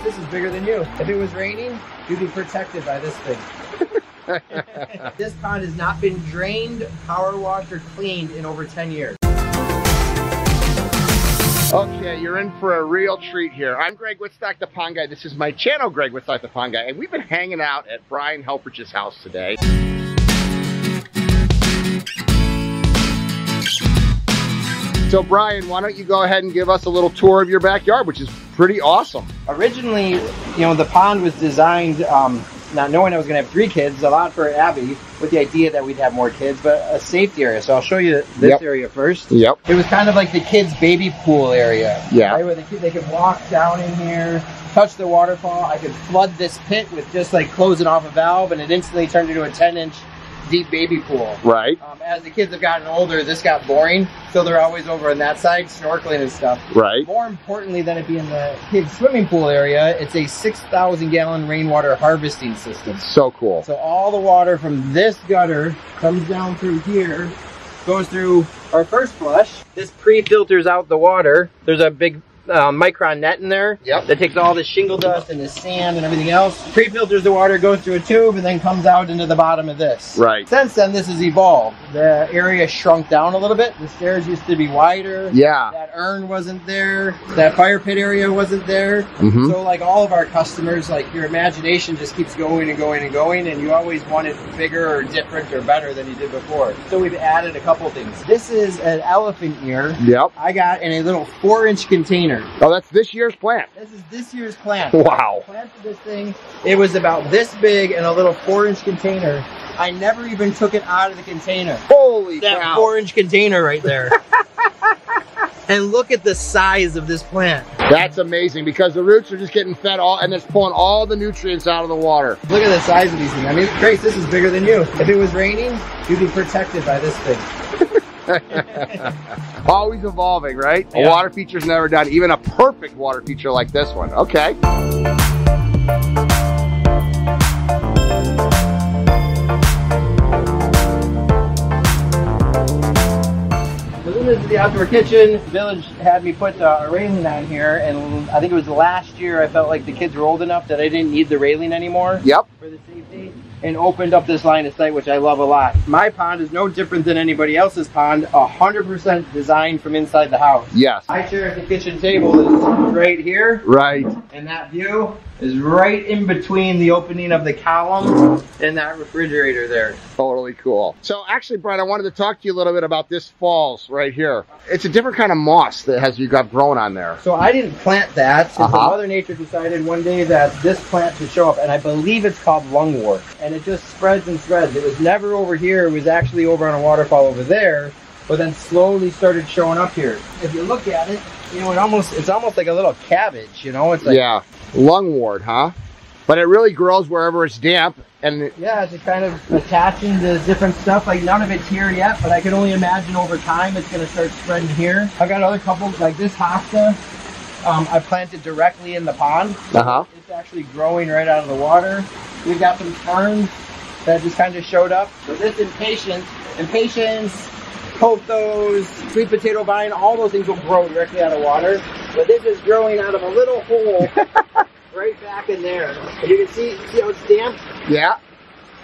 Grace, this is bigger than you. If it was raining, you'd be protected by this thing. this pond has not been drained, power washed, or cleaned in over 10 years. Okay, you're in for a real treat here. I'm Greg Wittstock, the Pond Guy. This is my channel, Greg Wittstock, the Pond Guy, and we've been hanging out at Brian Helfrich's house today. So, Brian, why don't you go ahead and give us a little tour of your backyard, which is pretty awesome. Originally, you know, the pond was designed, um, not knowing I was going to have three kids, a lot for Abby, with the idea that we'd have more kids, but a safety area. So I'll show you this Yep. area first. Yep. It was kind of like the kids' baby pool area. Yeah. Right, where the kid, they could walk down in here, touch the waterfall. I could flood this pit with just like closing off a valve, and it instantly turned into a 10 inch deep baby pool. Right, Um, as the kids have gotten older, this got boring, so they're always over on that side snorkeling and stuff. right. More importantly than it being the kids' swimming pool area, it's a 6,000 gallon rainwater harvesting system. So cool. So all the water from this gutter comes down through here, goes through our first flush. This pre-filters out the water. There's a big uh, micron net in there Yep. that takes all the shingle dust and the sand and everything else. Pre-filters the water, goes through a tube, and then comes out into the bottom of this. Right. Since then, this has evolved. The area shrunk down a little bit. The stairs used to be wider. Yeah. That urn wasn't there. That fire pit area wasn't there. hmm So, like all of our customers, like your imagination just keeps going and going and going, and you always want it bigger or different or better than you did before. So, we've added a couple things. This is an elephant ear Yep. I got in a little four inch container. Oh, that's this year's plant. This is this year's plant. Wow. I planted this thing. It was about this big in a little four inch container. I never even took it out of the container. Holy That cow. four inch container right there. and look at the size of this plant. That's amazing because the roots are just getting fed all and it's pulling all the nutrients out of the water. Look at the size of these things. I mean, Grace, this is bigger than you. If it was raining, you'd be protected by this thing. Always evolving, right? A Yeah. water feature's never done, even a perfect water feature like this one. Okay. So this is the outdoor kitchen. The village had me put uh, a railing on here, and I think it was last year I felt like the kids were old enough that I didn't need the railing anymore. Yep. for the safety and opened up this line of sight, which I love a lot. My pond is no different than anybody else's pond, 100% designed from inside the house. Yes. My chair at the kitchen table is right here, Right. and that view is right in between the opening of the column and that refrigerator there. Totally cool. So actually, Brian, I wanted to talk to you a little bit about this falls right here. It's a different kind of moss that has you got growing on there. So I didn't plant that. So Uh-huh. Mother Nature decided one day that this plant should show up, and I believe it's called lungwort. And it just spreads and spreads. It was never over here. It was actually over on a waterfall over there, but then slowly started showing up here. If you look at it, you know, it almost it's almost like a little cabbage. You know, it's like yeah. Lungwort, huh? But it really grows wherever it's damp and yeah, it's kind of attaching to different stuff. Like none of it's here yet, but I can only imagine over time it's going to start spreading here. I've got other couples like this hosta. Um, I planted directly in the pond. Uh-huh. It's actually growing right out of the water. We've got some ferns that just kind of showed up. So this impatiens, impatiens, pothos, sweet potato vine, all those things will grow directly out of water. But this is growing out of a little hole right back in there. And you can see, see how it's damp? yeah.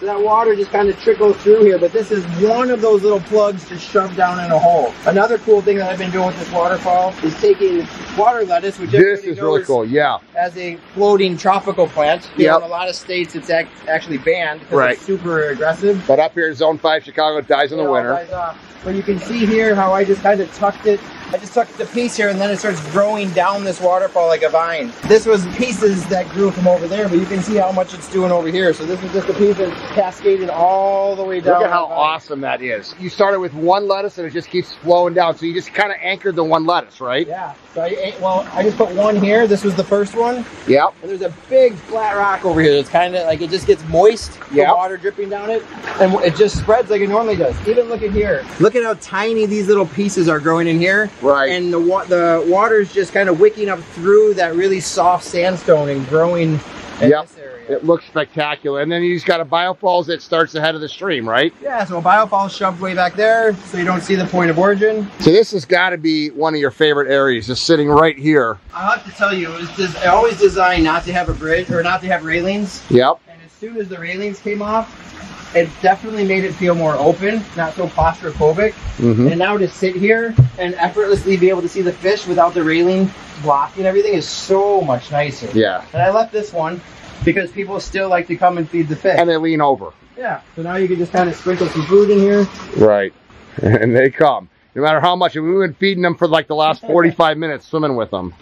So that water just kind of trickles through here, but this is one of those little plugs to shove down in a hole. Another cool thing that I've been doing with this waterfall is taking water lettuce, which This is really cool. Yeah. as a floating tropical plant. You know, in a lot of states, it's ac- actually banned because Right. it's super aggressive. But up here in Zone 5, Chicago, it dies in the It all winter. But you can see here how I just kind of tucked it. I just tucked the piece here, and then it starts growing down this waterfall like a vine. This was pieces that grew from over there, but you can see how much it's doing over here. So this is just a piece that cascaded all the way down. Look at how awesome that is. You started with one lettuce and it just keeps flowing down. So you just kind of anchored the one lettuce, right? Yeah. So I ate, well, I just put one here. This was the first one, Yep. and there's a big flat rock over here. It's kind of like it just gets moist. Yep. water dripping down it, and it just spreads like it normally does. Even look at here. Look at how tiny these little pieces are growing in here. Right. And the wa- the water's just kind of wicking up through that really soft sandstone and growing in Yep. this area. It looks spectacular. And then you just got a biofalls that starts ahead of the stream, right? Yeah, so a biofall shoved way back there, so you don't see the point of origin. So this has got to be one of your favorite areas, just sitting right here. I'll have to tell you, it was I always designed not to have a bridge or not to have railings. Yep. And as soon as the railings came off, it definitely made it feel more open, not so claustrophobic. hmm And now to sit here and effortlessly be able to see the fish without the railing blocking everything is so much nicer. Yeah. And I left this one because people still like to come and feed the fish. And they lean over. yeah. So now you can just kind of sprinkle some food in here. Right. And they come. No matter how much. We've been feeding them for like the last 45 minutes, swimming with them.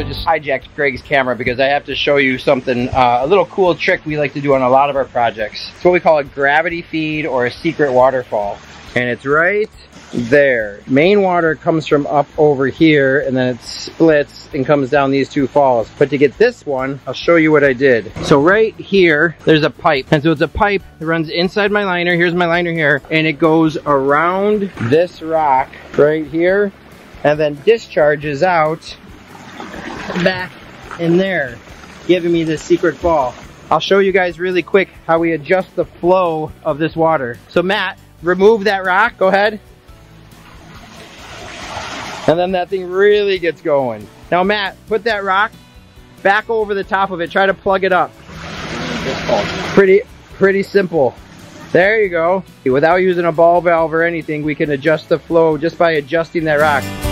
So just hijacked Greg's camera because I have to show you something, uh, a little cool trick we like to do on a lot of our projects. It's what we call a gravity feed or a secret waterfall. And it's right there. Main water comes from up over here and then it splits and comes down these two falls. But to get this one, I'll show you what I did. So right here, there's a pipe. And so it's a pipe that runs inside my liner. Here's my liner here. And it goes around this rock right here and then discharges out back in there, giving me this secret fall. I'll show you guys really quick how we adjust the flow of this water. So Matt, remove that rock, go ahead. And then that thing really gets going. Now Matt, put that rock back over the top of it, try to plug it up. Pretty, pretty simple. There you go. Without using a ball valve or anything, we can adjust the flow just by adjusting that rock.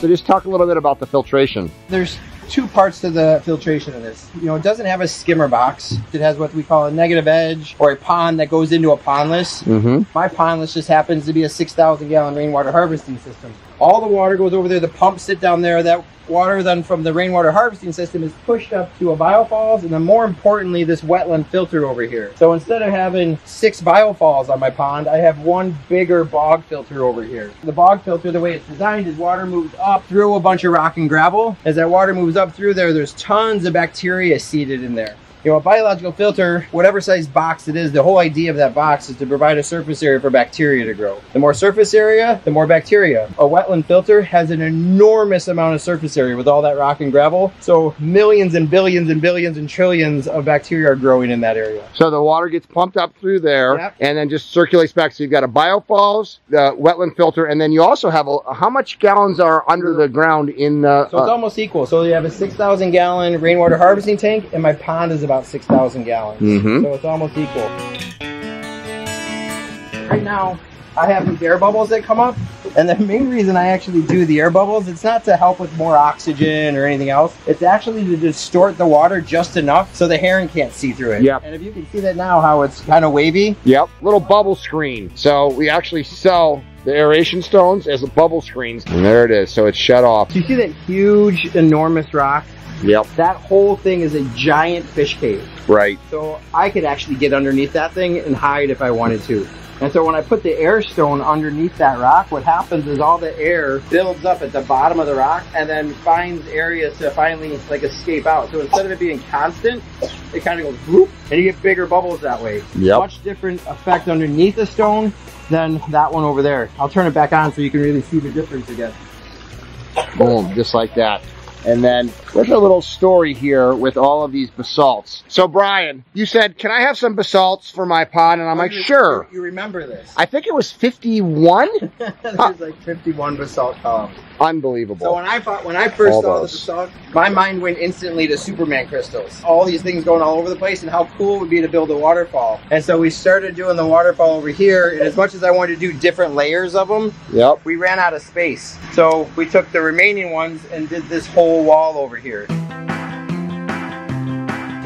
So just talk a little bit about the filtration. there's two parts to the filtration of this. You know, it doesn't have a skimmer box. It has what we call a negative edge or a pond that goes into a pondless. Mm-hmm. My pondless just happens to be a 6,000 gallon rainwater harvesting system. All the water goes over there. The pumps sit down there. That water then from the rainwater harvesting system is pushed up to a biofalls and then more importantly this wetland filter over here. So instead of having six biofalls on my pond, I have one bigger bog filter over here. The bog filter, the way it's designed is water moves up through a bunch of rock and gravel. As that water moves up through there, there's tons of bacteria seated in there. You know, a biological filter, whatever size box it is, the whole idea of that box is to provide a surface area for bacteria to grow. The more surface area, the more bacteria. A wetland filter has an enormous amount of surface area with all that rock and gravel. So millions and billions and billions and trillions of bacteria are growing in that area. So the water gets pumped up through there Yep. and then just circulates back. So you've got a biofalls, the wetland filter, and then you also have a, how much gallons are under the ground in the. So it's uh, almost equal. So you have a 6,000 gallon rainwater harvesting tank, and my pond is about 6,000 gallons. Mhm. So it's almost equal. Right now, I have these air bubbles that come up, and the main reason I actually do the air bubbles, it's not to help with more oxygen or anything else. It's actually to distort the water just enough so the heron can't see through it. Yep. And if you can see that now, how it's kind of wavy. Yep, little bubble screen. So we actually sell the aeration stones as a bubble screens. And there it is. So it's shut off. Do you see that huge, enormous rock? Yep, That whole thing is a giant fish cave. right. So I could actually get underneath that thing and hide if I wanted to. And so when I put the air stone underneath that rock, what happens is all the air builds up at the bottom of the rock and then finds areas to finally like escape out. So instead of it being constant, it kind of goes whoop and you get bigger bubbles that way. Yep. Much different effect underneath the stone than that one over there. I'll turn it back on so you can really see the difference again. Boom, just like that. And then there's a little story here with all of these basalts. So Brian, you said, can I have some basalts for my pond? And I'm oh, like, You- sure. You remember this. I think it was 51. There's like 51 basalt columns. Unbelievable. So when I thought, when I first All saw the those. basalt, my mind went instantly to Superman crystals. All these things going all over the place, and how cool it would be to build a waterfall. And so we started doing the waterfall over here. And as much as I wanted to do different layers of them, yep. we ran out of space. So we took the remaining ones and did this whole wall over here.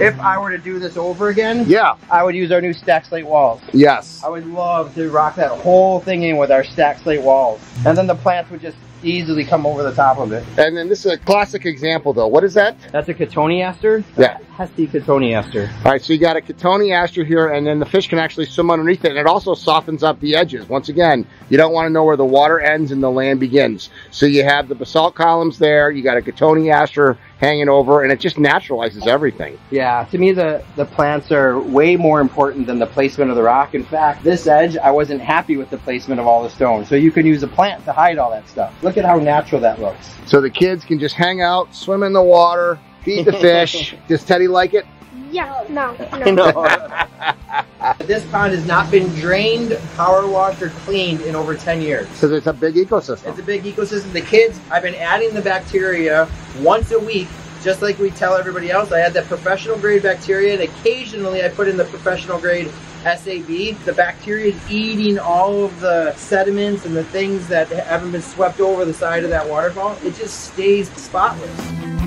If I were to do this over again, Yeah. I would use our new stack slate walls. Yes. I would love to rock that whole thing in with our stack slate walls. And then the plants would just easily come over the top of it. And then this is a classic example though. What is that? That's a cotoneaster. Yeah. Pesky cotoneaster. All right, so you got a cotoneaster here, and then the fish can actually swim underneath it, and it also softens up the edges. Once again, you don't want to know where the water ends and the land begins. So you have the basalt columns there, you got a cotoneaster hanging over, and it just naturalizes everything. Yeah, to me the, the plants are way more important than the placement of the rock. In fact, this edge, I wasn't happy with the placement of all the stone. So you can use a plant to hide all that stuff. Look at how natural that looks. So the kids can just hang out, swim in the water, feed the fish. Does Teddy like it? Yeah, no, no. this pond has not been drained, power washed, or cleaned in over 10 years. Because it's a big ecosystem. It's a big ecosystem. The kids, I've been adding the bacteria once a week, just like we tell everybody else. I add the professional grade bacteria, and occasionally I put in the professional grade SAB. The bacteria is eating all of the sediments and the things that haven't been swept over the side of that waterfall. It just stays spotless.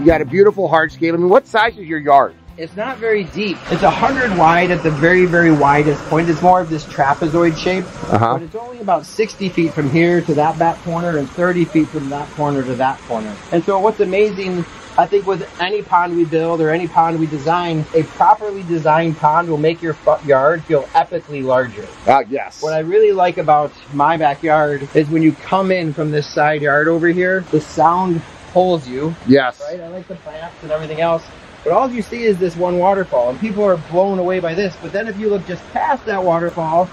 You got a beautiful hardscape. I mean, what size is your yard? It's not very deep. It's 100 wide at the very, very widest point. It's more of this trapezoid shape. Uh-huh. But it's only about 60 feet from here to that back corner and 30 feet from that corner to that corner. And so what's amazing, I think with any pond we build or any pond we design, a properly designed pond will make your front yard feel epically larger. Uh, yes. What I really like about my backyard is when you come in from this side yard over here, the sound pulls you, yes. right? I like the plants and everything else. But all you see is this one waterfall, and people are blown away by this. But then if you look just past that waterfall,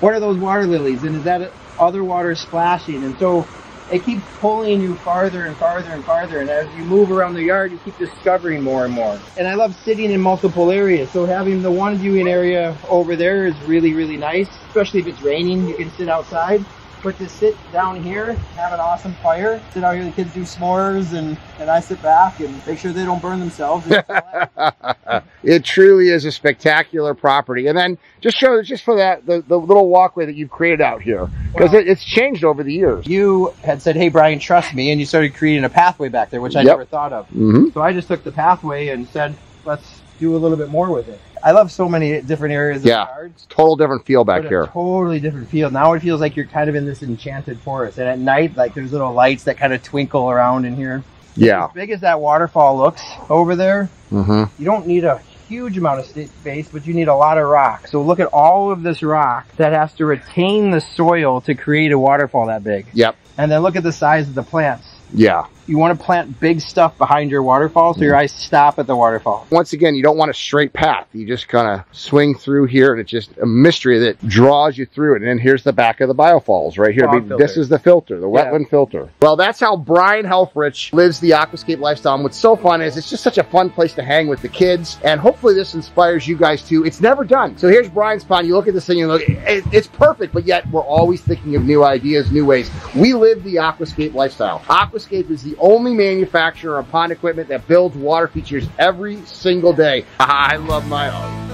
what are those water lilies? And is that other water splashing? And so it keeps pulling you farther and farther and farther. And as you move around the yard, you keep discovering more and more. And I love sitting in multiple areas. So having the one viewing area over there is really, really nice. Especially if it's raining, you can sit outside. But to sit down here, have an awesome fire, sit out here, the kids do s'mores, and, and I sit back and make sure they don't burn themselves. it truly is a spectacular property. And then just show, just for that, the, the little walkway that you've created out here, because Wow. it, it's changed over the years. you had said, hey, Brian, trust me, and you started creating a pathway back there, which I Yep. never thought of. Mm-hmm. So I just took the pathway and said, let's do a little bit more with it. I love so many different areas of Yeah. the yards. Total different feel back but here. Totally different feel. Now it feels like you're kind of in this enchanted forest. And at night, like there's little lights that kind of twinkle around in here. Yeah. As big as that waterfall looks over there, Mm-hmm. you don't need a huge amount of sta- space, but you need a lot of rock. So look at all of this rock that has to retain the soil to create a waterfall that big. Yep. And then look at the size of the plants. Yeah. You want to plant big stuff behind your waterfall so your eyes stop at the waterfall. Once again, you don't want a straight path. You just kind of swing through here, and it's just a mystery that draws you through it. And then here's the back of the biofalls right here. I mean, this is the filter, the Yeah. wetland filter. Well, that's how Brian Helfrich lives the aquascape lifestyle. And what's so fun is it's just such a fun place to hang with the kids. And hopefully this inspires you guys too. It's never done. So here's Brian's pond. You look at this thing and look, it, it's perfect, but yet we're always thinking of new ideas, new ways. We live the aquascape lifestyle. Aquascape is only manufacturer of pond equipment that builds water features every single day. I love my own.